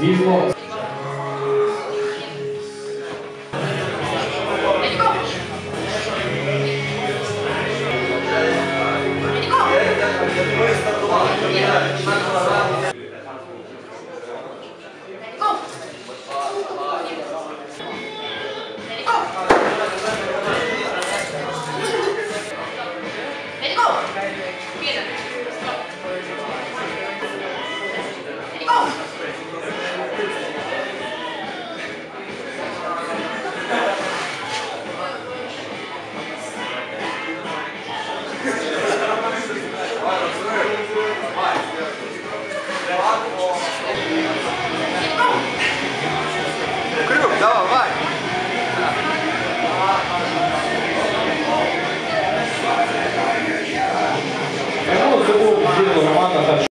these walls. Let it go! Let it go! Давай! Ну, Я забыл, Романа